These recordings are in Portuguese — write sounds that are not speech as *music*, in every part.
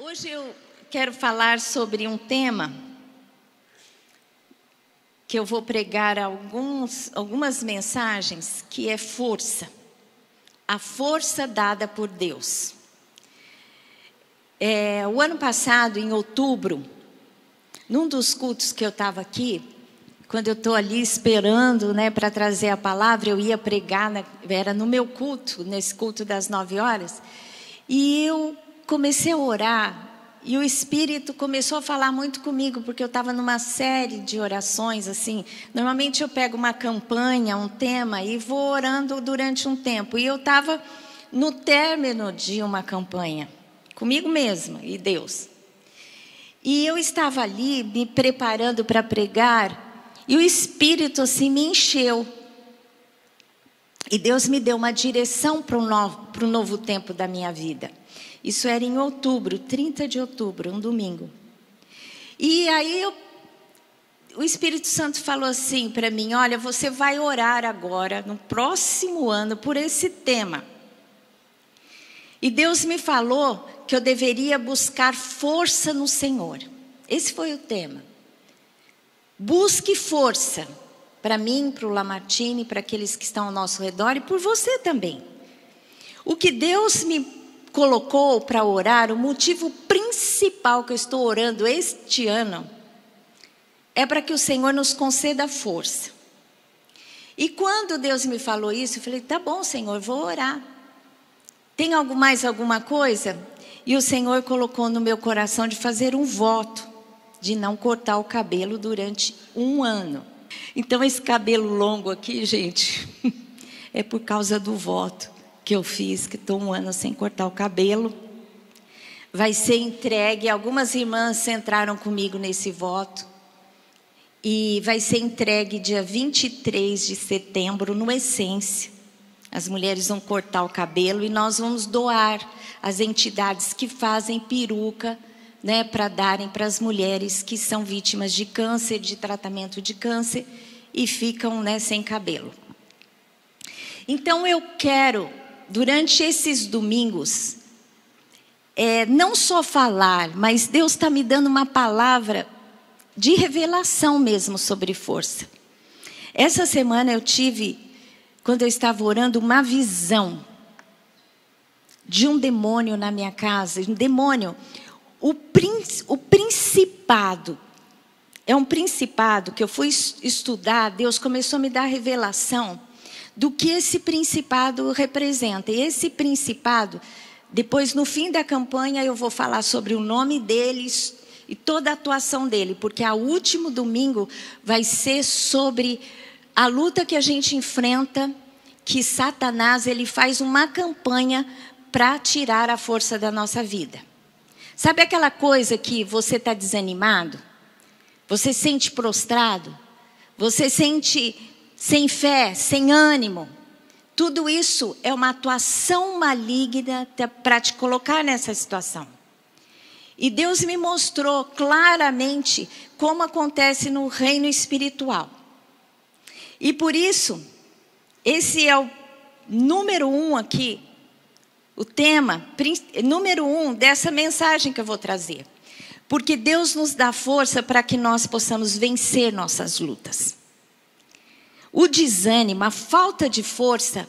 Hoje eu quero falar sobre um tema que eu vou pregar alguns, algumas mensagens, que é força. A força dada por Deus. É, o ano passado, em outubro, num dos cultos que eu estava aqui, quando eu estou ali esperando né, para trazer a palavra, eu ia pregar, na, era no meu culto, nesse culto das nove horas, e eu comecei a orar e o Espírito começou a falar muito comigo, porque eu estava numa série de orações, assim. Normalmente eu pego uma campanha, um tema, e vou orando durante um tempo. E eu estava no término de uma campanha, comigo mesma e Deus. E eu estava ali me preparando para pregar, e o Espírito assim me encheu. E Deus me deu uma direção para o novo, novo tempo da minha vida. Isso era em outubro, 30 de outubro, um domingo. E aí eu, o Espírito Santo falou assim para mim: Olha, você vai orar agora, no próximo ano, por esse tema. E Deus me falou que eu deveria buscar força no Senhor. Esse foi o tema. Busque força para mim, para o Lamartine, para aqueles que estão ao nosso redor e por você também. O que Deus me colocou para orar, o motivo principal que eu estou orando este ano é para que o Senhor nos conceda força. E quando Deus me falou isso, eu falei: tá bom, Senhor, vou orar. Tem algo mais alguma coisa? E o Senhor colocou no meu coração de fazer um voto de não cortar o cabelo durante um ano. Então, esse cabelo longo aqui, gente, *laughs* é por causa do voto que eu fiz, que estou um ano sem cortar o cabelo. Vai ser entregue. Algumas irmãs entraram comigo nesse voto. E vai ser entregue dia 23 de setembro no Essência. As mulheres vão cortar o cabelo e nós vamos doar às entidades que fazem peruca, né, para darem para as mulheres que são vítimas de câncer, de tratamento de câncer e ficam, né, sem cabelo. Então eu quero durante esses domingos, é, não só falar, mas Deus está me dando uma palavra de revelação mesmo sobre força. Essa semana eu tive, quando eu estava orando, uma visão de um demônio na minha casa. Um demônio. O, o principado. É um principado que eu fui estudar, Deus começou a me dar revelação do que esse principado representa. E esse principado, depois no fim da campanha, eu vou falar sobre o nome deles e toda a atuação dele, porque a último domingo vai ser sobre a luta que a gente enfrenta, que Satanás ele faz uma campanha para tirar a força da nossa vida. Sabe aquela coisa que você está desanimado? Você sente prostrado? Você sente sem fé, sem ânimo. Tudo isso é uma atuação maligna para te colocar nessa situação. E Deus me mostrou claramente como acontece no reino espiritual. E por isso, esse é o número um aqui, o tema número um dessa mensagem que eu vou trazer. Porque Deus nos dá força para que nós possamos vencer nossas lutas. O desânimo, a falta de força,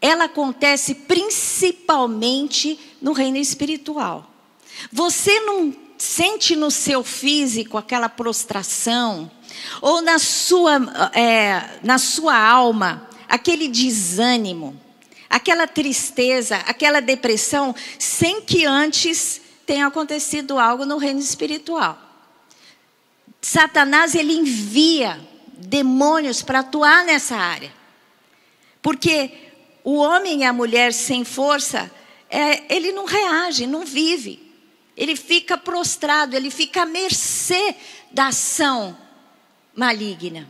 ela acontece principalmente no reino espiritual. Você não sente no seu físico aquela prostração, ou na sua, é, na sua alma, aquele desânimo, aquela tristeza, aquela depressão, sem que antes tenha acontecido algo no reino espiritual. Satanás ele envia demônios para atuar nessa área. Porque o homem e a mulher sem força, é, ele não reage, não vive. Ele fica prostrado, ele fica à mercê da ação maligna.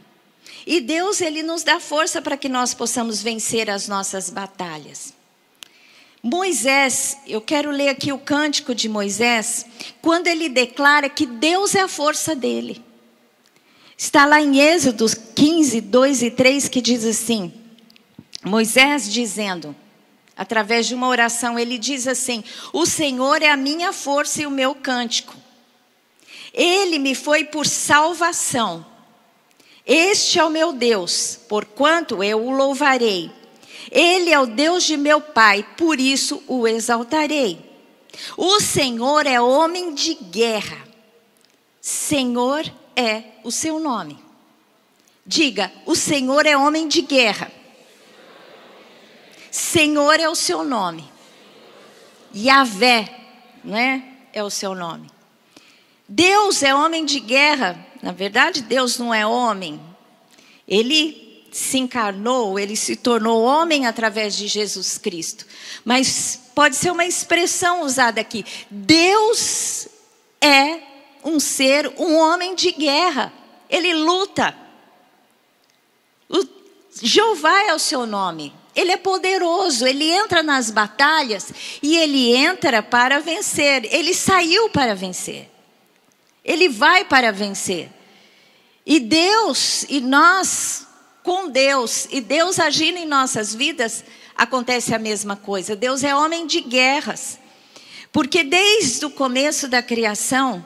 E Deus, ele nos dá força para que nós possamos vencer as nossas batalhas. Moisés, eu quero ler aqui o cântico de Moisés, quando ele declara que Deus é a força dele. Está lá em Êxodo 15, 2 e 3 que diz assim: Moisés dizendo: através de uma oração, ele diz assim: O Senhor é a minha força e o meu cântico. Ele me foi por salvação. Este é o meu Deus, porquanto eu o louvarei. Ele é o Deus de meu pai, por isso o exaltarei. O Senhor é homem de guerra. Senhor é o seu nome. Diga: O Senhor é homem de guerra. Senhor é o seu nome. Yahvé, né? É o seu nome. Deus é homem de guerra. Na verdade, Deus não é homem. Ele se encarnou, ele se tornou homem através de Jesus Cristo. Mas pode ser uma expressão usada aqui. Deus é um ser, um homem de guerra. Ele luta. Jeová é o seu nome. Ele é poderoso, ele entra nas batalhas e ele entra para vencer. Ele saiu para vencer. Ele vai para vencer. E Deus, e nós com Deus, e Deus agindo em nossas vidas, acontece a mesma coisa. Deus é homem de guerras. Porque desde o começo da criação,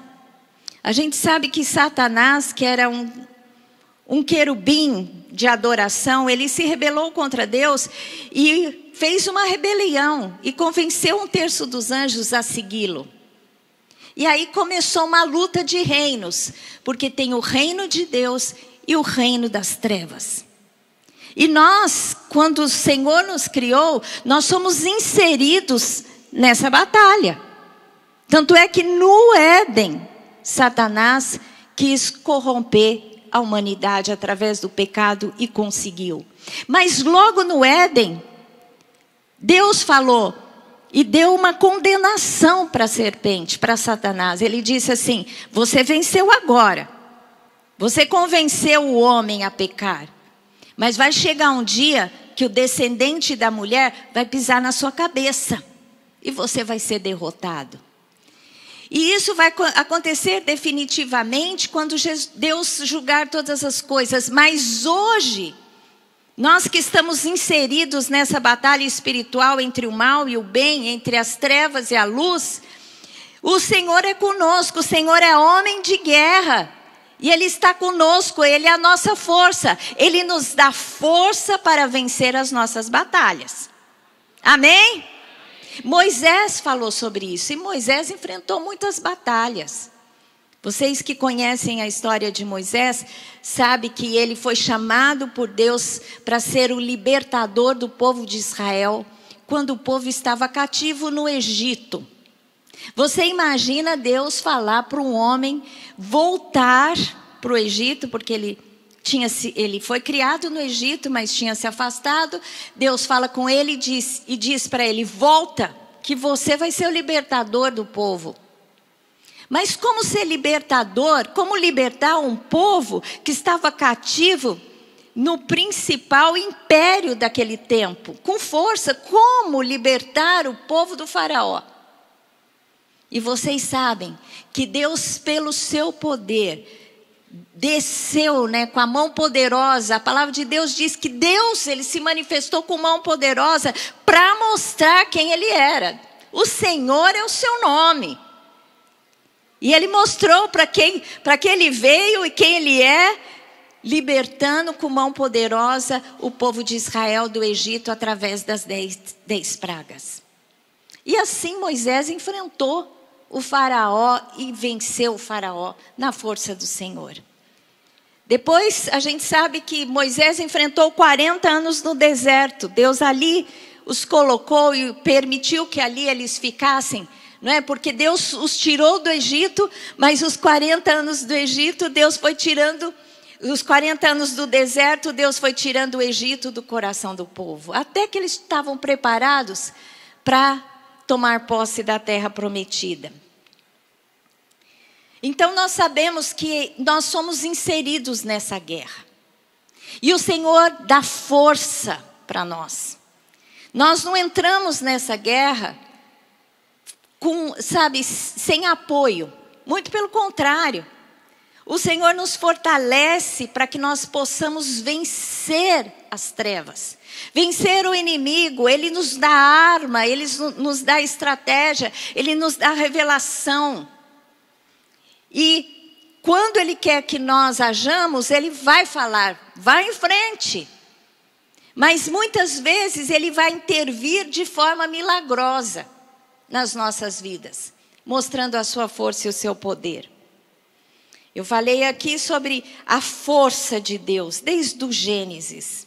a gente sabe que Satanás, que era um, um querubim de adoração, ele se rebelou contra Deus e fez uma rebelião e convenceu um terço dos anjos a segui-lo. E aí começou uma luta de reinos, porque tem o reino de Deus e o reino das trevas. E nós, quando o Senhor nos criou, nós somos inseridos nessa batalha. Tanto é que no Éden, Satanás quis corromper a humanidade através do pecado e conseguiu. Mas logo no Éden, Deus falou: e deu uma condenação para a serpente, para Satanás. Ele disse assim: Você venceu agora. Você convenceu o homem a pecar. Mas vai chegar um dia que o descendente da mulher vai pisar na sua cabeça. E você vai ser derrotado. E isso vai acontecer definitivamente quando Deus julgar todas as coisas. Mas hoje, nós que estamos inseridos nessa batalha espiritual entre o mal e o bem, entre as trevas e a luz, o Senhor é conosco, o Senhor é homem de guerra. E Ele está conosco, Ele é a nossa força. Ele nos dá força para vencer as nossas batalhas. Amém? Moisés falou sobre isso e Moisés enfrentou muitas batalhas. Vocês que conhecem a história de Moisés, sabem que ele foi chamado por Deus para ser o libertador do povo de Israel, quando o povo estava cativo no Egito. Você imagina Deus falar para um homem voltar para o Egito, porque ele tinha se, ele foi criado no Egito, mas tinha se afastado. Deus fala com ele e diz, e diz para ele: volta, que você vai ser o libertador do povo. Mas como ser libertador? Como libertar um povo que estava cativo no principal império daquele tempo? Com força, como libertar o povo do Faraó? E vocês sabem que Deus, pelo seu poder, desceu, né, com a mão poderosa. A palavra de Deus diz que Deus, ele se manifestou com mão poderosa para mostrar quem ele era. O Senhor é o seu nome. E ele mostrou para quem, para que ele veio e quem ele é, libertando com mão poderosa o povo de Israel do Egito através das dez, dez pragas. E assim Moisés enfrentou o Faraó e venceu o Faraó na força do Senhor. Depois a gente sabe que Moisés enfrentou 40 anos no deserto. Deus ali os colocou e permitiu que ali eles ficassem não é? Porque Deus os tirou do Egito, mas os 40 anos do Egito, Deus foi tirando, os 40 anos do deserto, Deus foi tirando o Egito do coração do povo, até que eles estavam preparados para tomar posse da terra prometida. Então nós sabemos que nós somos inseridos nessa guerra. E o Senhor dá força para nós. Nós não entramos nessa guerra com, sabe, sem apoio. Muito pelo contrário. O Senhor nos fortalece para que nós possamos vencer as trevas. Vencer o inimigo, ele nos dá arma, ele nos dá estratégia, ele nos dá revelação. E quando ele quer que nós hajamos, ele vai falar, vai em frente. Mas muitas vezes ele vai intervir de forma milagrosa nas nossas vidas, mostrando a sua força e o seu poder. Eu falei aqui sobre a força de Deus, desde o Gênesis.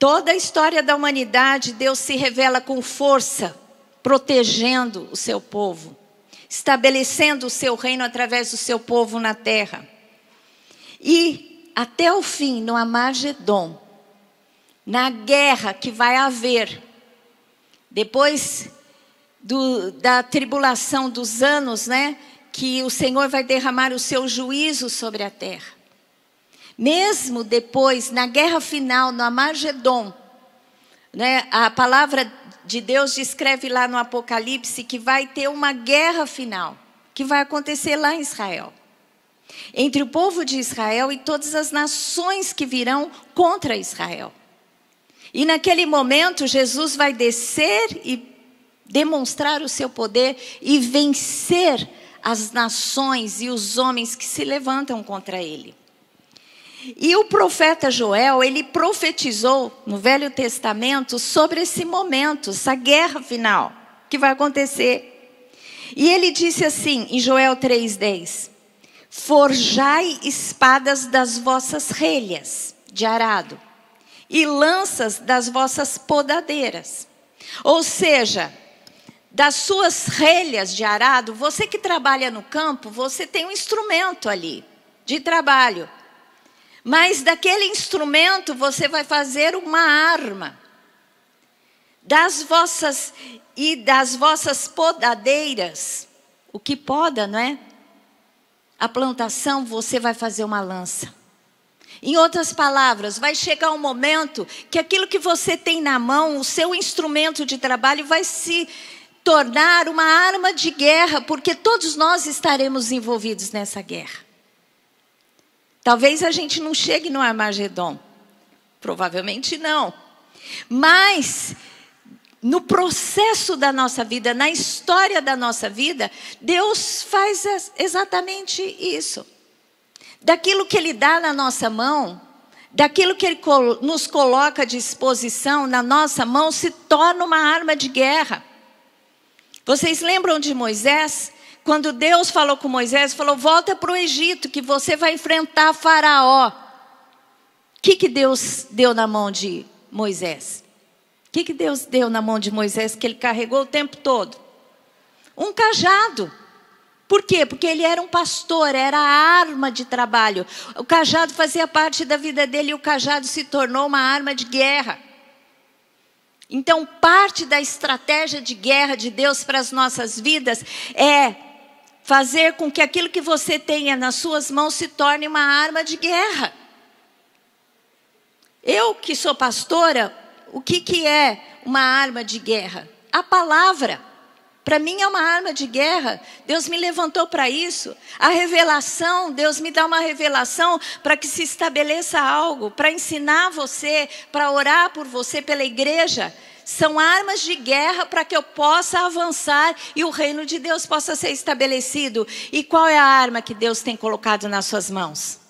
Toda a história da humanidade, Deus se revela com força, protegendo o seu povo, estabelecendo o seu reino através do seu povo na terra. E até o fim, no Amagedon, na guerra que vai haver, depois do, da tribulação dos anos, né? que o Senhor vai derramar o seu juízo sobre a terra. Mesmo depois, na guerra final, no Amagedon, né, a palavra de Deus descreve lá no Apocalipse que vai ter uma guerra final, que vai acontecer lá em Israel. Entre o povo de Israel e todas as nações que virão contra Israel. E naquele momento, Jesus vai descer e demonstrar o seu poder e vencer as nações e os homens que se levantam contra ele. E o profeta Joel, ele profetizou no Velho Testamento sobre esse momento, essa guerra final que vai acontecer. E ele disse assim, em Joel 3:10: Forjai espadas das vossas relhas de arado e lanças das vossas podadeiras. Ou seja, das suas relhas de arado, você que trabalha no campo, você tem um instrumento ali de trabalho. Mas daquele instrumento você vai fazer uma arma. Das vossas e das vossas podadeiras, o que poda, não é? A plantação, você vai fazer uma lança. Em outras palavras, vai chegar um momento que aquilo que você tem na mão, o seu instrumento de trabalho, vai se tornar uma arma de guerra, porque todos nós estaremos envolvidos nessa guerra. Talvez a gente não chegue no Armagedon. Provavelmente não. Mas no processo da nossa vida, na história da nossa vida, Deus faz exatamente isso. Daquilo que Ele dá na nossa mão, daquilo que Ele nos coloca à disposição na nossa mão, se torna uma arma de guerra. Vocês lembram de Moisés? Quando Deus falou com Moisés, falou: Volta para o Egito, que você vai enfrentar Faraó. O que, que Deus deu na mão de Moisés? O que, que Deus deu na mão de Moisés que ele carregou o tempo todo? Um cajado. Por quê? Porque ele era um pastor, era a arma de trabalho. O cajado fazia parte da vida dele e o cajado se tornou uma arma de guerra. Então, parte da estratégia de guerra de Deus para as nossas vidas é fazer com que aquilo que você tenha nas suas mãos se torne uma arma de guerra. Eu que sou pastora, o que, que é uma arma de guerra? A palavra. Para mim é uma arma de guerra. Deus me levantou para isso. A revelação, Deus me dá uma revelação para que se estabeleça algo, para ensinar você, para orar por você pela igreja. São armas de guerra para que eu possa avançar e o reino de Deus possa ser estabelecido. E qual é a arma que Deus tem colocado nas suas mãos?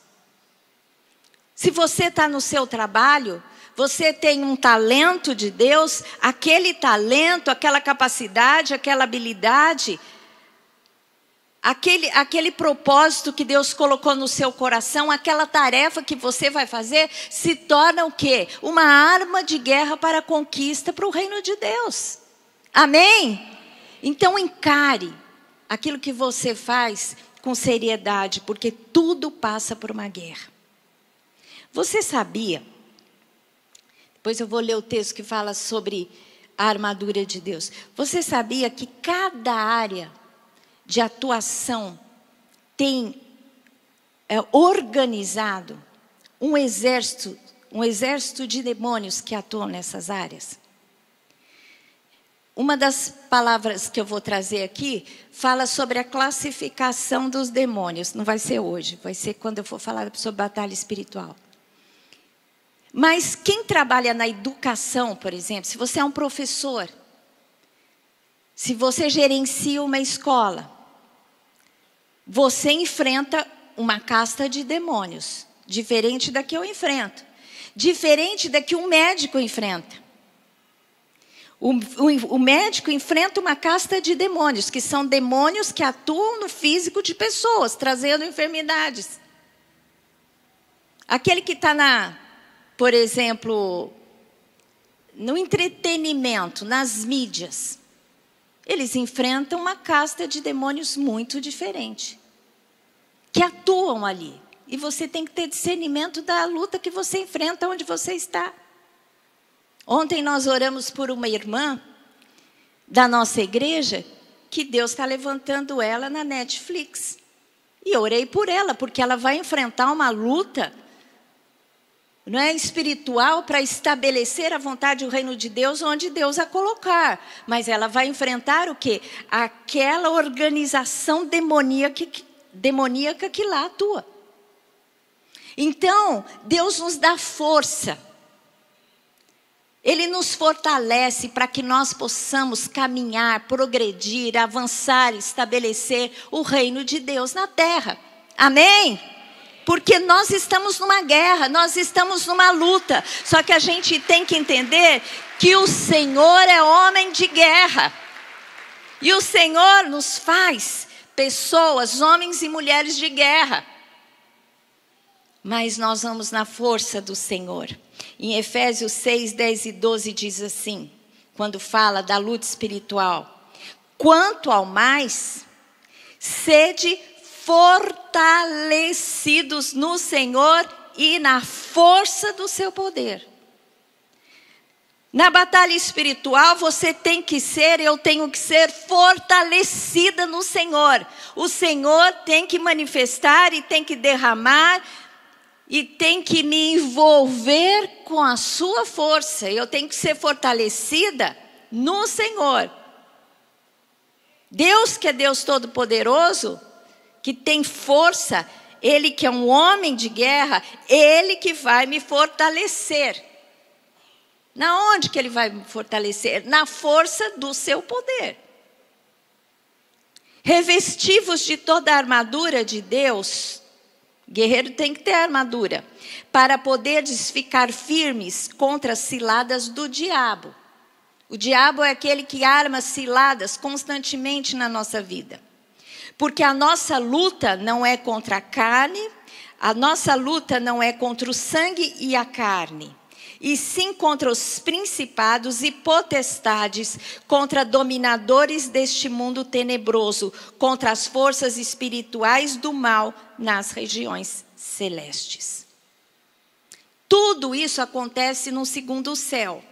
Se você está no seu trabalho, você tem um talento de Deus, aquele talento, aquela capacidade, aquela habilidade, aquele, aquele propósito que Deus colocou no seu coração, aquela tarefa que você vai fazer, se torna o quê? Uma arma de guerra para a conquista para o reino de Deus. Amém? Então encare aquilo que você faz com seriedade, porque tudo passa por uma guerra. Você sabia depois eu vou ler o texto que fala sobre a armadura de Deus. Você sabia que cada área de atuação tem é, organizado um exército, um exército de demônios que atuam nessas áreas? Uma das palavras que eu vou trazer aqui fala sobre a classificação dos demônios. Não vai ser hoje, vai ser quando eu for falar sobre batalha espiritual. Mas quem trabalha na educação, por exemplo, se você é um professor, se você gerencia uma escola, você enfrenta uma casta de demônios, diferente da que eu enfrento, diferente da que um médico enfrenta. O, o, o, médico enfrenta uma casta de demônios, que são demônios que atuam no físico de pessoas, trazendo enfermidades. Aquele que está na, por exemplo, no entretenimento, nas mídias, eles enfrentam uma casta de demônios muito diferente, que atuam ali. E você tem que ter discernimento da luta que você enfrenta onde você está. Ontem nós oramos por uma irmã da nossa igreja que Deus está levantando ela na Netflix. E orei por ela, porque ela vai enfrentar uma luta não é espiritual para estabelecer a vontade do reino de Deus onde Deus a colocar, mas ela vai enfrentar o que? Aquela organização demoníaca, demoníaca que lá atua. Então, Deus nos dá força ele nos fortalece para que nós possamos caminhar, progredir, avançar, estabelecer o reino de Deus na terra. Amém? Porque nós estamos numa guerra, nós estamos numa luta. Só que a gente tem que entender que o Senhor é homem de guerra. E o Senhor nos faz pessoas, homens e mulheres de guerra. Mas nós vamos na força do Senhor. Em Efésios 6, 10 e 12 diz assim, quando fala da luta espiritual: Quanto ao mais, sede fortalecidos no Senhor e na força do seu poder. Na batalha espiritual, você tem que ser, eu tenho que ser fortalecida no Senhor. O Senhor tem que manifestar e tem que derramar e tem que me envolver com a sua força. Eu tenho que ser fortalecida no Senhor. Deus que é Deus todo-poderoso, que tem força, ele que é um homem de guerra, ele que vai me fortalecer. Na onde que ele vai me fortalecer? Na força do seu poder. Revestivos de toda a armadura de Deus, Guerreiro tem que ter armadura para poder ficar firmes contra as ciladas do diabo. O diabo é aquele que arma ciladas constantemente na nossa vida. Porque a nossa luta não é contra a carne, a nossa luta não é contra o sangue e a carne, e sim contra os principados e potestades, contra dominadores deste mundo tenebroso, contra as forças espirituais do mal nas regiões celestes. Tudo isso acontece no segundo céu.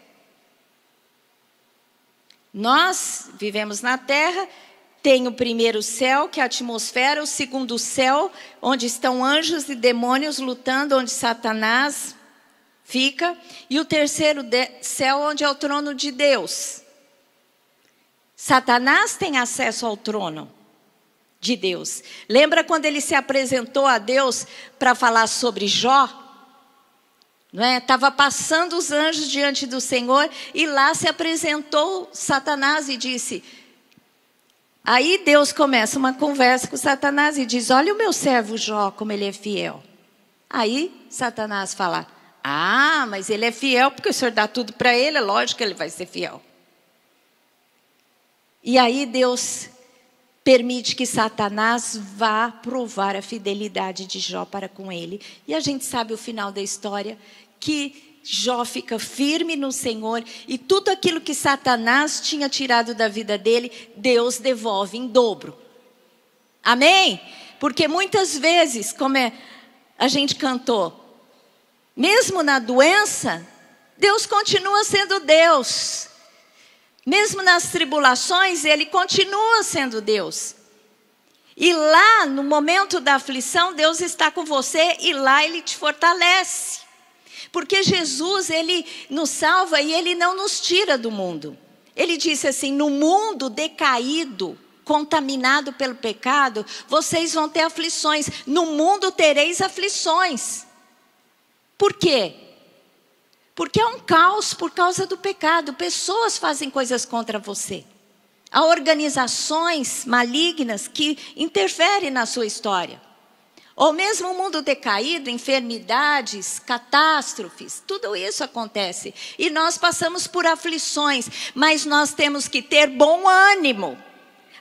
Nós vivemos na terra, tem o primeiro céu, que é a atmosfera, o segundo céu, onde estão anjos e demônios lutando, onde Satanás fica, e o terceiro céu, onde é o trono de Deus. Satanás tem acesso ao trono de Deus. Lembra quando ele se apresentou a Deus para falar sobre Jó? Não é? Tava passando os anjos diante do Senhor e lá se apresentou Satanás e disse: Aí Deus começa uma conversa com Satanás e diz: Olha o meu servo Jó, como ele é fiel. Aí Satanás fala: ah, mas ele é fiel porque o senhor dá tudo para ele, é lógico que ele vai ser fiel. E aí Deus permite que Satanás vá provar a fidelidade de Jó para com ele. E a gente sabe o final da história, que Jó fica firme no Senhor e tudo aquilo que Satanás tinha tirado da vida dele, Deus devolve em dobro. Amém? Porque muitas vezes, como é, a gente cantou, mesmo na doença, Deus continua sendo Deus. Mesmo nas tribulações, Ele continua sendo Deus. E lá, no momento da aflição, Deus está com você e lá Ele te fortalece. Porque Jesus, Ele nos salva e Ele não nos tira do mundo. Ele disse assim: no mundo decaído, contaminado pelo pecado, vocês vão ter aflições. No mundo tereis aflições. Por quê? Porque é um caos por causa do pecado. Pessoas fazem coisas contra você. Há organizações malignas que interferem na sua história. Ou mesmo o mundo decaído, enfermidades, catástrofes, tudo isso acontece. E nós passamos por aflições, mas nós temos que ter bom ânimo.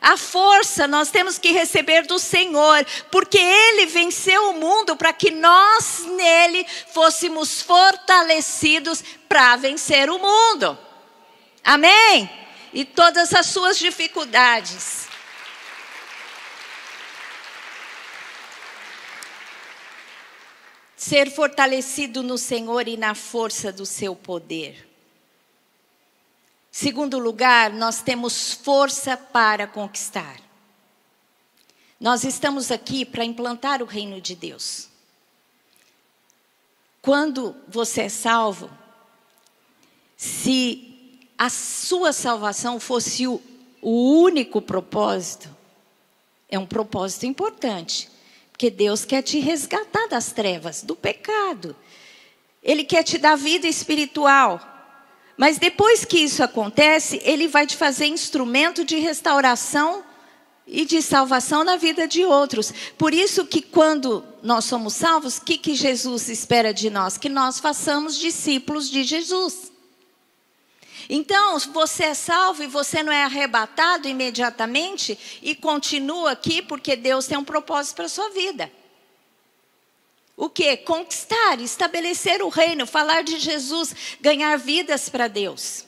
A força nós temos que receber do Senhor, porque Ele venceu o mundo para que nós nele fôssemos fortalecidos para vencer o mundo. Amém? E todas as suas dificuldades. Ser fortalecido no Senhor e na força do seu poder. Segundo lugar, nós temos força para conquistar. Nós estamos aqui para implantar o reino de Deus. Quando você é salvo, se a sua salvação fosse o, o único propósito, é um propósito importante. Porque Deus quer te resgatar das trevas, do pecado. Ele quer te dar vida espiritual. Mas depois que isso acontece, ele vai te fazer instrumento de restauração e de salvação na vida de outros. Por isso que quando nós somos salvos, o que, que Jesus espera de nós? Que nós façamos discípulos de Jesus. Então, você é salvo e você não é arrebatado imediatamente e continua aqui porque Deus tem um propósito para a sua vida. O que? Conquistar, estabelecer o reino, falar de Jesus, ganhar vidas para Deus.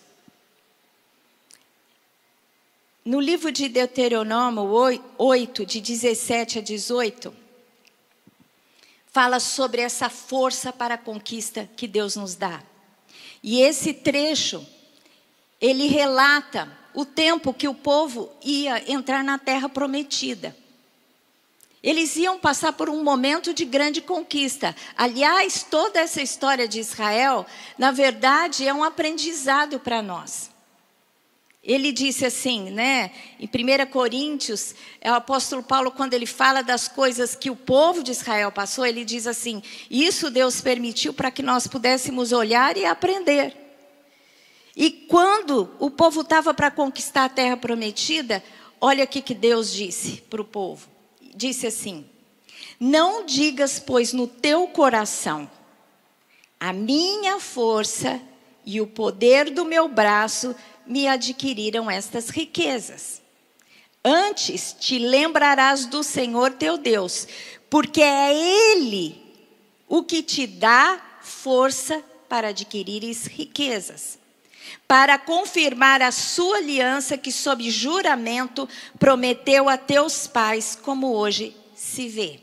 No livro de Deuteronômio 8, de 17 a 18, fala sobre essa força para a conquista que Deus nos dá. E esse trecho ele relata o tempo que o povo ia entrar na terra prometida. Eles iam passar por um momento de grande conquista. Aliás, toda essa história de Israel, na verdade, é um aprendizado para nós. Ele disse assim, né, em 1 Coríntios, é o apóstolo Paulo, quando ele fala das coisas que o povo de Israel passou, ele diz assim: Isso Deus permitiu para que nós pudéssemos olhar e aprender. E quando o povo estava para conquistar a terra prometida, olha o que Deus disse para o povo: disse assim: Não digas, pois, no teu coração, a minha força e o poder do meu braço me adquiriram estas riquezas. Antes te lembrarás do Senhor teu Deus, porque é Ele o que te dá força para adquirires riquezas para confirmar a sua aliança que, sob juramento, prometeu a teus pais, como hoje se vê.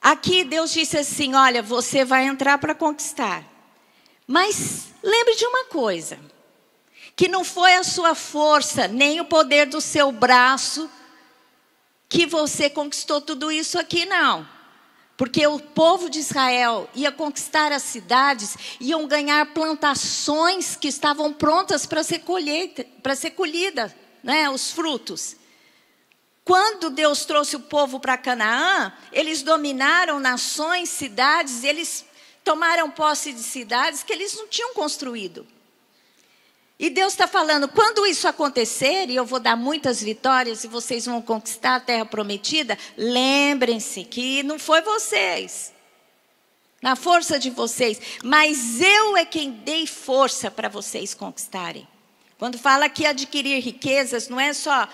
Aqui Deus disse assim: Olha, você vai entrar para conquistar. Mas lembre de uma coisa: que não foi a sua força, nem o poder do seu braço, que você conquistou tudo isso aqui, não. Porque o povo de Israel ia conquistar as cidades, iam ganhar plantações que estavam prontas para ser colheita, para ser colhida, né, os frutos. Quando Deus trouxe o povo para Canaã, eles dominaram nações, cidades, eles tomaram posse de cidades que eles não tinham construído. E Deus está falando: quando isso acontecer, e eu vou dar muitas vitórias e vocês vão conquistar a terra prometida, lembrem-se que não foi vocês, na força de vocês, mas eu é quem dei força para vocês conquistarem. Quando fala que adquirir riquezas, não é só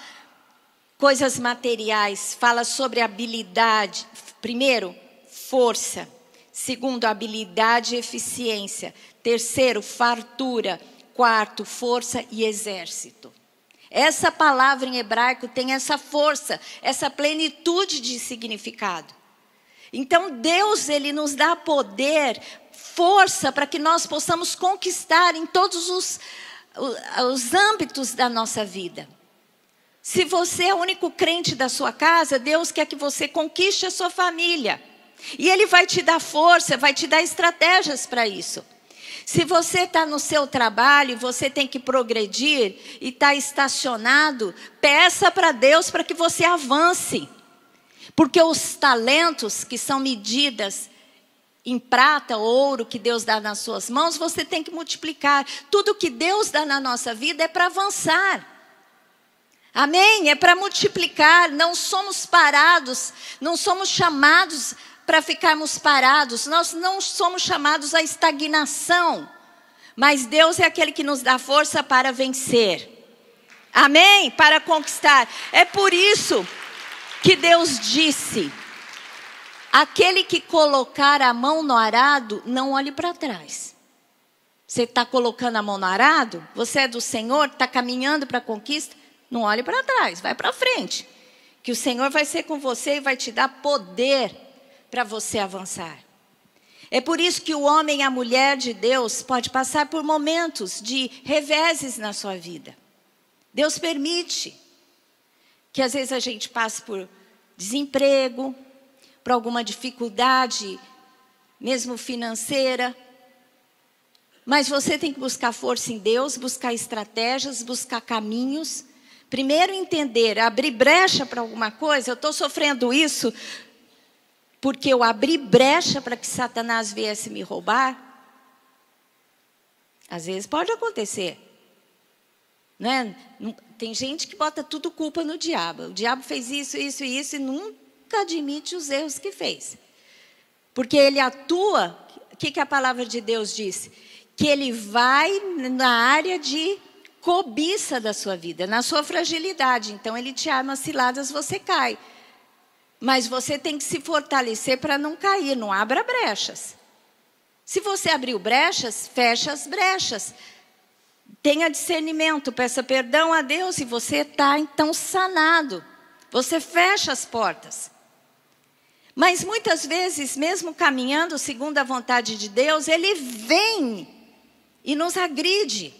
coisas materiais, fala sobre habilidade. Primeiro, força. Segundo, habilidade e eficiência. Terceiro, fartura. Quarto, força e exército. Essa palavra em hebraico tem essa força, essa plenitude de significado. Então Deus ele nos dá poder, força para que nós possamos conquistar em todos os, os âmbitos da nossa vida. Se você é o único crente da sua casa, Deus quer que você conquiste a sua família. E Ele vai te dar força, vai te dar estratégias para isso. Se você está no seu trabalho você tem que progredir e está estacionado, peça para Deus para que você avance. Porque os talentos que são medidas em prata, ouro que Deus dá nas suas mãos, você tem que multiplicar. Tudo que Deus dá na nossa vida é para avançar. Amém? É para multiplicar. Não somos parados, não somos chamados para ficarmos parados, nós não somos chamados à estagnação. Mas Deus é aquele que nos dá força para vencer. Amém? Para conquistar. É por isso que Deus disse: aquele que colocar a mão no arado, não olhe para trás. Você está colocando a mão no arado? Você é do Senhor, está caminhando para a conquista? Não olhe para trás, vai para frente. Que o Senhor vai ser com você e vai te dar poder para você avançar. É por isso que o homem e a mulher de Deus pode passar por momentos de reveses na sua vida. Deus permite que às vezes a gente passe por desemprego, por alguma dificuldade, mesmo financeira. Mas você tem que buscar força em Deus, buscar estratégias, buscar caminhos. Primeiro entender, abrir brecha para alguma coisa. Eu estou sofrendo isso porque eu abri brecha para que Satanás viesse me roubar? Às vezes pode acontecer. Né? Tem gente que bota tudo culpa no diabo. O diabo fez isso, isso e isso e nunca admite os erros que fez. Porque ele atua, o que, que a palavra de Deus diz? Que ele vai na área de cobiça da sua vida, na sua fragilidade. Então ele te arma ciladas, você cai. Mas você tem que se fortalecer para não cair, não abra brechas. Se você abriu brechas, fecha as brechas. Tenha discernimento, peça perdão a Deus e você está então sanado. Você fecha as portas. Mas muitas vezes, mesmo caminhando segundo a vontade de Deus, Ele vem e nos agride.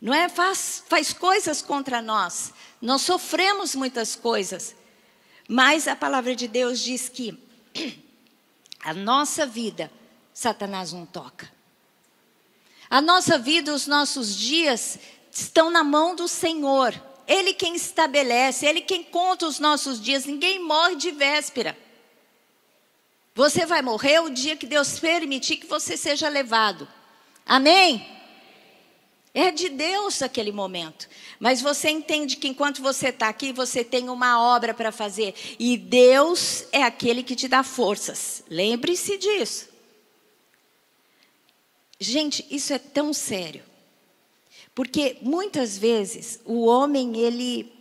Não é? Faz, faz coisas contra nós. Nós sofremos muitas coisas. Mas a palavra de Deus diz que *clears throat* a nossa vida, Satanás não toca. A nossa vida, os nossos dias estão na mão do Senhor. Ele quem estabelece, Ele quem conta os nossos dias. Ninguém morre de véspera. Você vai morrer o dia que Deus permitir que você seja levado. Amém? É de Deus aquele momento. Mas você entende que enquanto você está aqui, você tem uma obra para fazer. E Deus é aquele que te dá forças. Lembre-se disso. Gente, isso é tão sério. Porque muitas vezes o homem, ele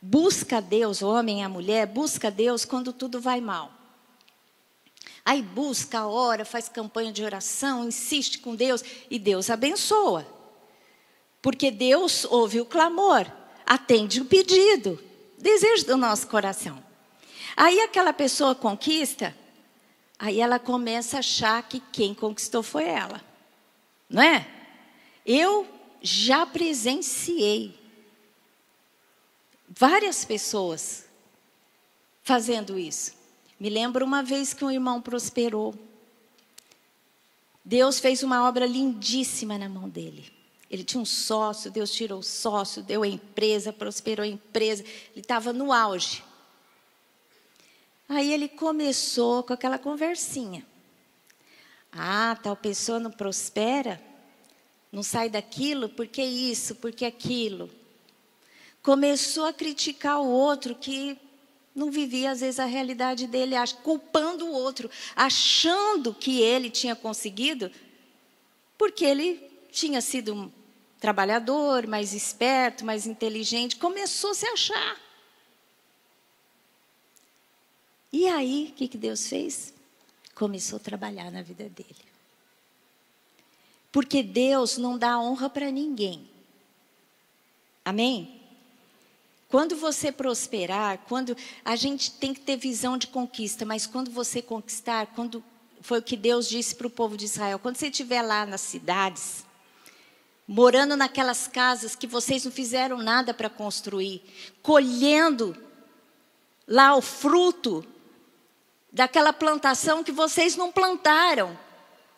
busca Deus, o homem e a mulher busca Deus quando tudo vai mal. Aí busca, ora, faz campanha de oração, insiste com Deus e Deus abençoa. Porque Deus ouve o clamor, atende o pedido, desejo do nosso coração. Aí aquela pessoa conquista, aí ela começa a achar que quem conquistou foi ela. Não é? Eu já presenciei várias pessoas fazendo isso. Me lembro uma vez que um irmão prosperou. Deus fez uma obra lindíssima na mão dele. Ele tinha um sócio, Deus tirou o sócio, deu a empresa, prosperou a empresa. Ele estava no auge. Aí ele começou com aquela conversinha. Ah, tal pessoa não prospera, não sai daquilo, porque isso, porque aquilo. Começou a criticar o outro que não vivia, às vezes, a realidade dele, culpando o outro, achando que ele tinha conseguido, porque ele tinha sido um trabalhador, mais esperto, mais inteligente, começou a se achar. E aí, o que, que Deus fez? Começou a trabalhar na vida dele. Porque Deus não dá honra para ninguém. Amém? Quando você prosperar, quando a gente tem que ter visão de conquista, mas quando você conquistar, quando foi o que Deus disse para o povo de Israel, quando você estiver lá nas cidades, morando naquelas casas que vocês não fizeram nada para construir, colhendo lá o fruto daquela plantação que vocês não plantaram,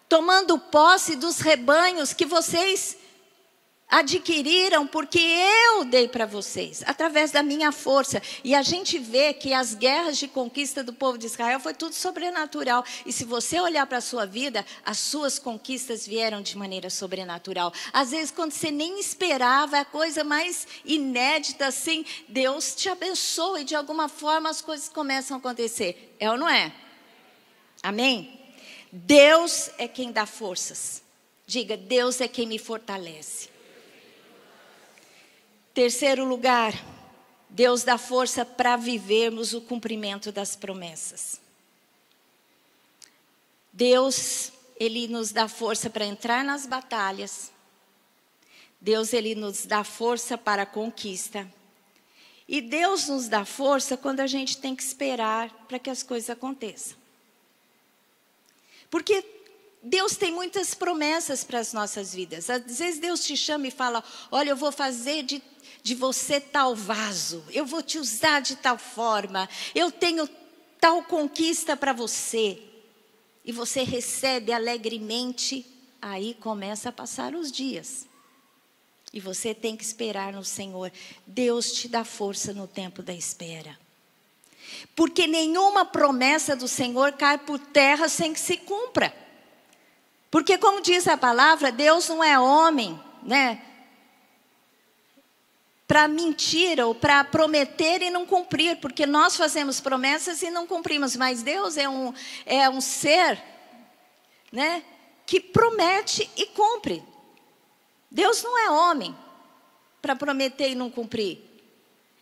tomando posse dos rebanhos que vocês adquiriram porque eu dei para vocês, através da minha força. E a gente vê que as guerras de conquista do povo de Israel foi tudo sobrenatural. E se você olhar para a sua vida, as suas conquistas vieram de maneira sobrenatural. Às vezes, quando você nem esperava, é a coisa mais inédita, assim, Deus te abençoa e de alguma forma as coisas começam a acontecer. É ou não é? Amém? Deus é quem dá forças. Diga, Deus é quem me fortalece. Terceiro lugar, Deus dá força para vivermos o cumprimento das promessas. Deus, ele nos dá força para entrar nas batalhas. Deus, ele nos dá força para a conquista. E Deus nos dá força quando a gente tem que esperar para que as coisas aconteçam. Porque Deus tem muitas promessas para as nossas vidas. Às vezes Deus te chama e fala: Olha, eu vou fazer de de você tal vaso, eu vou te usar de tal forma, eu tenho tal conquista para você. E você recebe alegremente, aí começa a passar os dias. E você tem que esperar no Senhor. Deus te dá força no tempo da espera. Porque nenhuma promessa do Senhor cai por terra sem que se cumpra. Porque, como diz a palavra, Deus não é homem, né? Para mentir ou para prometer e não cumprir, porque nós fazemos promessas e não cumprimos, mas Deus é um, é um ser né, que promete e cumpre. Deus não é homem para prometer e não cumprir.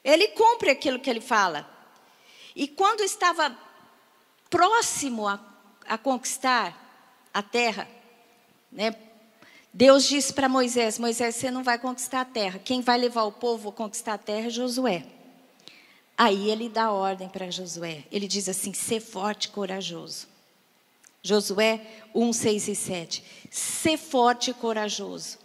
Ele cumpre aquilo que ele fala. E quando estava próximo a, a conquistar a terra, né, Deus disse para Moisés: Moisés, você não vai conquistar a terra. Quem vai levar o povo a conquistar a terra é Josué. Aí ele dá ordem para Josué. Ele diz assim: ser forte e corajoso. Josué 1, 6 e 7. Ser forte e corajoso.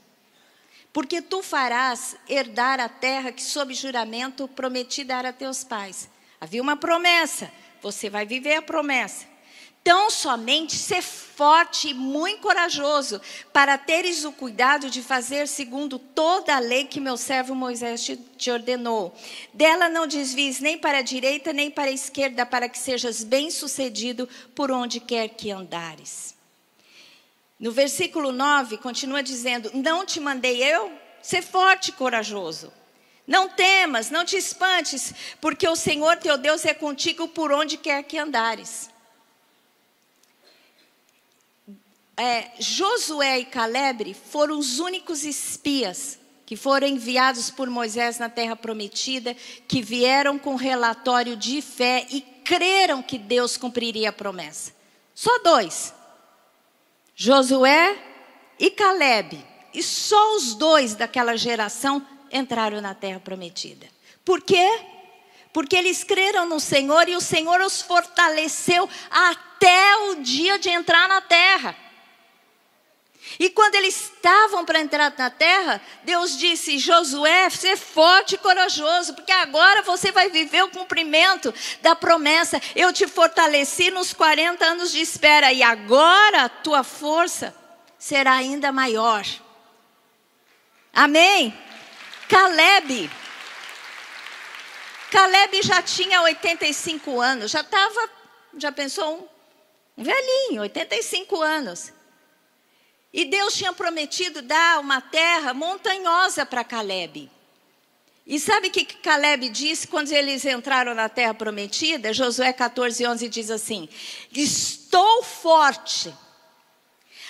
Porque tu farás herdar a terra que, sob juramento, prometi dar a teus pais. Havia uma promessa. Você vai viver a promessa. Tão somente ser forte e muito corajoso, para teres o cuidado de fazer segundo toda a lei que meu servo Moisés te, ordenou. Dela não desvies nem para a direita nem para a esquerda, para que sejas bem-sucedido por onde quer que andares. No versículo 9, continua dizendo: Não te mandei eu? Ser forte e corajoso. Não temas, não te espantes, porque o Senhor teu Deus é contigo por onde quer que andares. É, Josué e Caleb foram os únicos espias que foram enviados por Moisés na terra prometida, que vieram com relatório de fé e creram que Deus cumpriria a promessa. Só dois. Josué e Caleb. E só os dois daquela geração entraram na terra prometida. Por quê? Porque eles creram no Senhor e o Senhor os fortaleceu até o dia de entrar na terra. E quando eles estavam para entrar na terra, Deus disse: Josué, ser forte e corajoso, porque agora você vai viver o cumprimento da promessa. Eu te fortaleci nos 40 anos de espera, e agora a tua força será ainda maior. Amém? Caleb. Caleb já tinha 85 anos, já estava, já pensou, um velhinho, 85 anos. E Deus tinha prometido dar uma terra montanhosa para Caleb. E sabe o que Caleb disse quando eles entraram na terra prometida? Josué 14, 11 diz assim: Estou forte,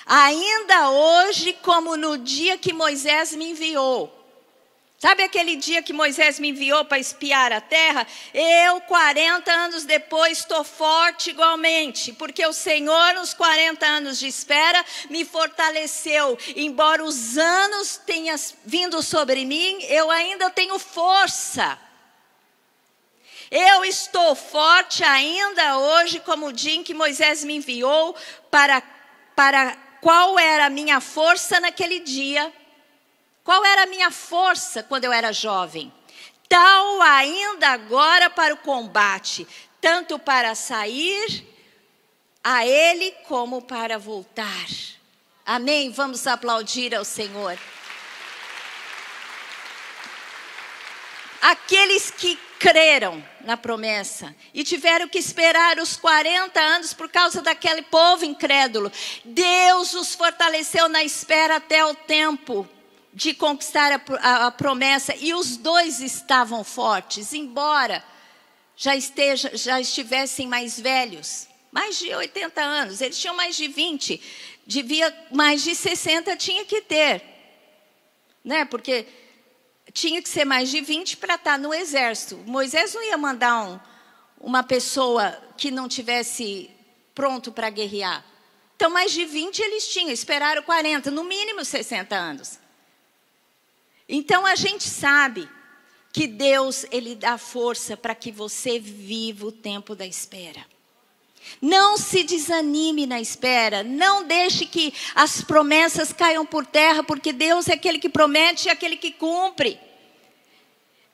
ainda hoje, como no dia que Moisés me enviou. Sabe aquele dia que Moisés me enviou para espiar a terra? Eu, 40 anos depois, estou forte igualmente, porque o Senhor, nos 40 anos de espera, me fortaleceu. Embora os anos tenham vindo sobre mim, eu ainda tenho força. Eu estou forte ainda hoje, como o dia em que Moisés me enviou, para, para qual era a minha força naquele dia qual era a minha força quando eu era jovem? Tal ainda agora para o combate, tanto para sair a Ele como para voltar. Amém? Vamos aplaudir ao Senhor. aqueles que creram na promessa e tiveram que esperar os 40 anos por causa daquele povo incrédulo. Deus os fortaleceu na espera até o tempo de conquistar a, a, a promessa e os dois estavam fortes, embora já, esteja, já estivessem mais velhos, mais de 80 anos, eles tinham mais de 20, devia mais de 60 tinha que ter, né? Porque tinha que ser mais de 20 para estar no exército. Moisés não ia mandar um, uma pessoa que não tivesse pronto para guerrear. Então, mais de 20 eles tinham, esperaram 40, no mínimo 60 anos. Então, a gente sabe que Deus, Ele dá força para que você viva o tempo da espera. Não se desanime na espera, não deixe que as promessas caiam por terra, porque Deus é aquele que promete e aquele que cumpre.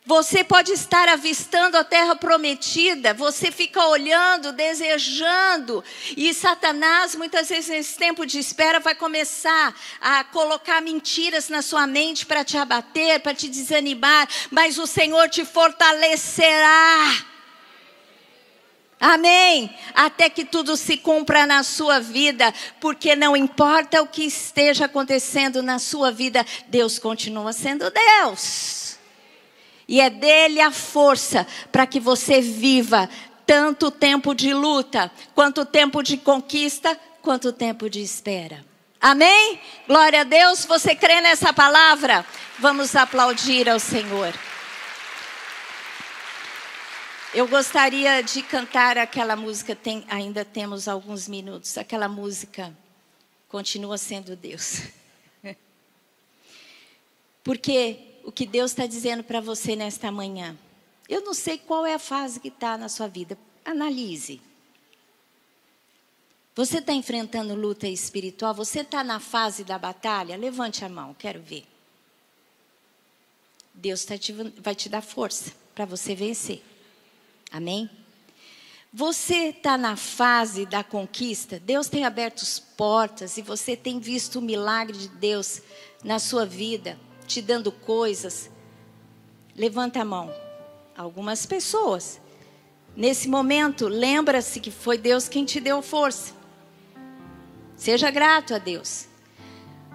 Você pode estar avistando a terra prometida, você fica olhando, desejando, e Satanás, muitas vezes nesse tempo de espera, vai começar a colocar mentiras na sua mente para te abater, para te desanimar, mas o Senhor te fortalecerá. Amém? Até que tudo se cumpra na sua vida, porque não importa o que esteja acontecendo na sua vida, Deus continua sendo Deus. E é dele a força para que você viva tanto tempo de luta, quanto tempo de conquista, quanto tempo de espera. Amém? Glória a Deus. Você crê nessa palavra? Vamos aplaudir ao Senhor. Eu gostaria de cantar aquela música, tem, ainda temos alguns minutos. Aquela música continua sendo Deus. *laughs* Porque o que Deus está dizendo para você nesta manhã. Eu não sei qual é a fase que está na sua vida. Analise. Você está enfrentando luta espiritual? Você está na fase da batalha? Levante a mão, quero ver. Deus tá te, vai te dar força para você vencer. Amém? Você está na fase da conquista? Deus tem aberto as portas e você tem visto o milagre de Deus na sua vida te dando coisas. Levanta a mão. Algumas pessoas. Nesse momento, lembra-se que foi Deus quem te deu força. Seja grato a Deus.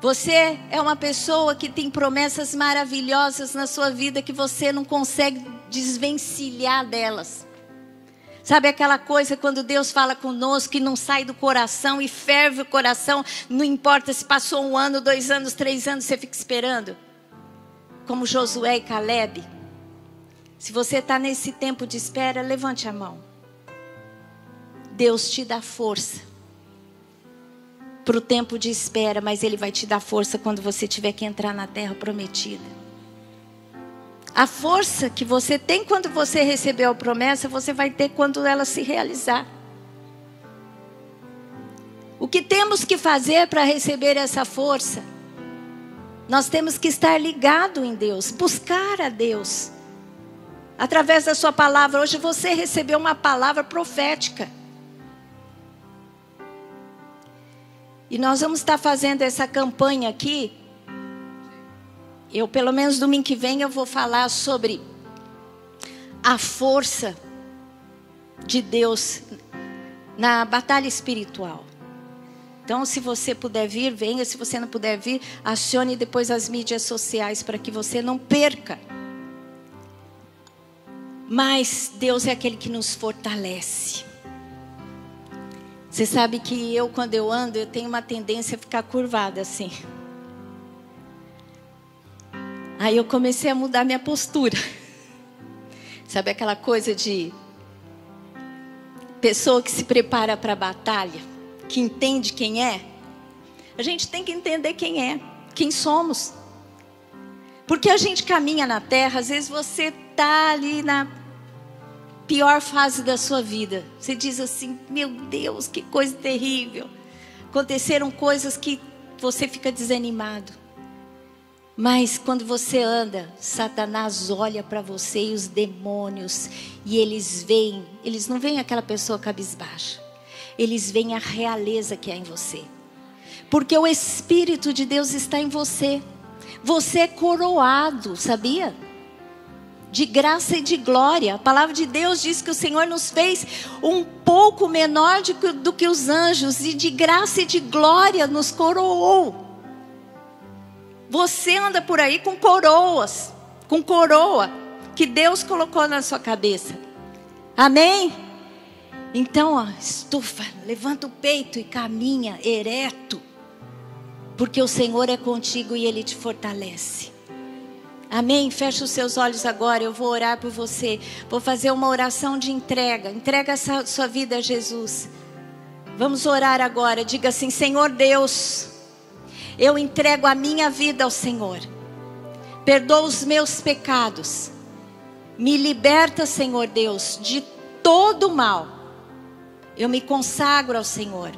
Você é uma pessoa que tem promessas maravilhosas na sua vida que você não consegue desvencilhar delas. Sabe aquela coisa quando Deus fala conosco e não sai do coração e ferve o coração, não importa se passou um ano, dois anos, três anos, você fica esperando como Josué e Caleb. Se você está nesse tempo de espera, levante a mão. Deus te dá força para o tempo de espera, mas Ele vai te dar força quando você tiver que entrar na terra prometida. A força que você tem quando você recebeu a promessa, você vai ter quando ela se realizar. O que temos que fazer para receber essa força? Nós temos que estar ligado em Deus, buscar a Deus. Através da sua palavra, hoje você recebeu uma palavra profética. E nós vamos estar fazendo essa campanha aqui. Eu, pelo menos domingo que vem, eu vou falar sobre a força de Deus na batalha espiritual. Então, se você puder vir, venha. Se você não puder vir, acione depois as mídias sociais para que você não perca. Mas Deus é aquele que nos fortalece. Você sabe que eu, quando eu ando, eu tenho uma tendência a ficar curvada assim. Aí eu comecei a mudar minha postura. *laughs* Sabe aquela coisa de pessoa que se prepara para a batalha? Que entende quem é, a gente tem que entender quem é, quem somos. Porque a gente caminha na terra, às vezes você está ali na pior fase da sua vida. Você diz assim: meu Deus, que coisa terrível. Aconteceram coisas que você fica desanimado. Mas quando você anda, Satanás olha para você e os demônios, e eles veem, eles não veem aquela pessoa cabisbaixa eles veem a realeza que há em você. Porque o Espírito de Deus está em você. Você é coroado, sabia? de graça e de glória. A palavra de Deus diz que o Senhor nos fez um pouco menor do que os anjos e de graça e de glória nos coroou. Você anda por aí com coroas, com coroa que Deus colocou na sua cabeça. Amém? Então, ó, estufa, levanta o peito e caminha ereto, porque o Senhor é contigo e Ele te fortalece. Amém? Feche os seus olhos agora. Eu vou orar por você. Vou fazer uma oração de entrega. Entrega a sua vida a Jesus. Vamos orar agora. Diga assim: Senhor Deus, eu entrego a minha vida ao Senhor. Perdoa os meus pecados. Me liberta, Senhor Deus, de todo mal. Eu me consagro ao Senhor.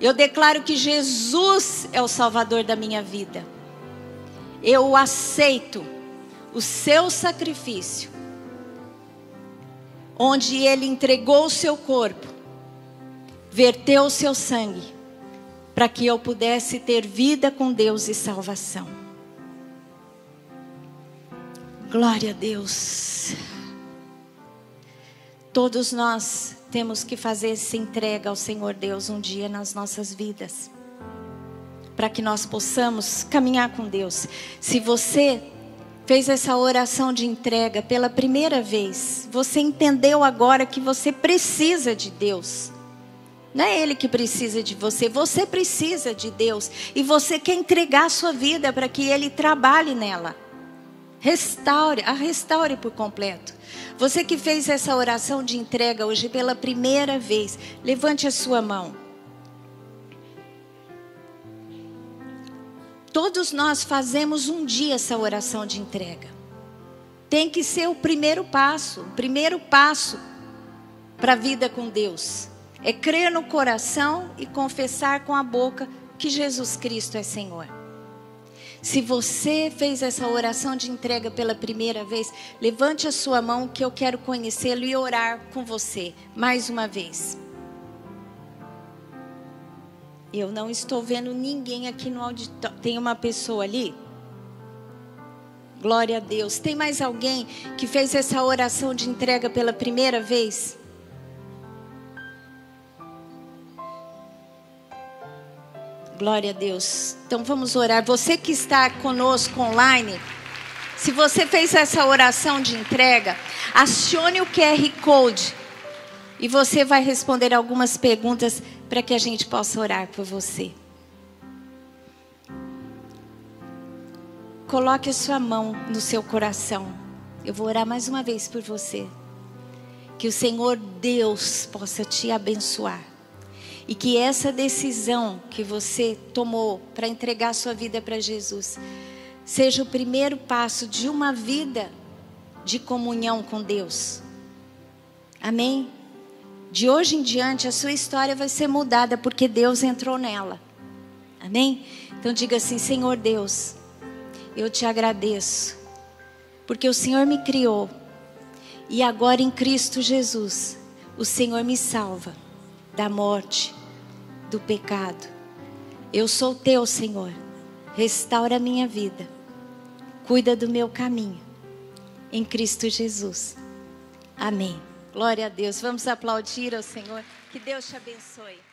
Eu declaro que Jesus é o Salvador da minha vida eu aceito o seu sacrifício, onde ele entregou o seu corpo, verteu o seu sangue, para que eu pudesse ter vida com Deus e salvação. Glória a Deus. Todos nós temos que fazer essa entrega ao Senhor Deus um dia nas nossas vidas para que nós possamos caminhar com Deus. Se você fez essa oração de entrega pela primeira vez, você entendeu agora que você precisa de Deus. Não é Ele que precisa de você, você precisa de Deus. E você quer entregar a sua vida para que Ele trabalhe nela. Restaure, a restaure por completo. Você que fez essa oração de entrega hoje pela primeira vez, levante a sua mão. Todos nós fazemos um dia essa oração de entrega. Tem que ser o primeiro passo, o primeiro passo para a vida com Deus. É crer no coração e confessar com a boca que Jesus Cristo é Senhor. Se você fez essa oração de entrega pela primeira vez, levante a sua mão que eu quero conhecê-lo e orar com você mais uma vez. Eu não estou vendo ninguém aqui no auditório. Tem uma pessoa ali? Glória a Deus. Tem mais alguém que fez essa oração de entrega pela primeira vez? Glória a Deus. Então vamos orar. Você que está conosco online, se você fez essa oração de entrega, acione o QR Code e você vai responder algumas perguntas para que a gente possa orar por você. Coloque a sua mão no seu coração. Eu vou orar mais uma vez por você. Que o Senhor Deus possa te abençoar. E que essa decisão que você tomou para entregar sua vida para Jesus seja o primeiro passo de uma vida de comunhão com Deus. Amém? De hoje em diante, a sua história vai ser mudada porque Deus entrou nela. Amém? Então diga assim: Senhor Deus, eu te agradeço, porque o Senhor me criou e agora em Cristo Jesus, o Senhor me salva da morte, do pecado. Eu sou teu, Senhor. Restaura a minha vida. Cuida do meu caminho. Em Cristo Jesus. Amém. Glória a Deus. Vamos aplaudir ao Senhor. Que Deus te abençoe.